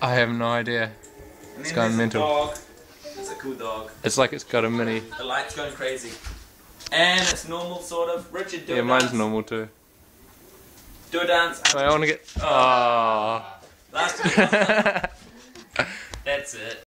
I have no idea. And It's going gone mental. Dog. It's a cool dog. It's like it's got a mini. The light's going crazy. And it's normal, sort of. Richard, do Yeah, a mine's normal too. Do a dance. I want to get. Oh. Ah. Last That's it.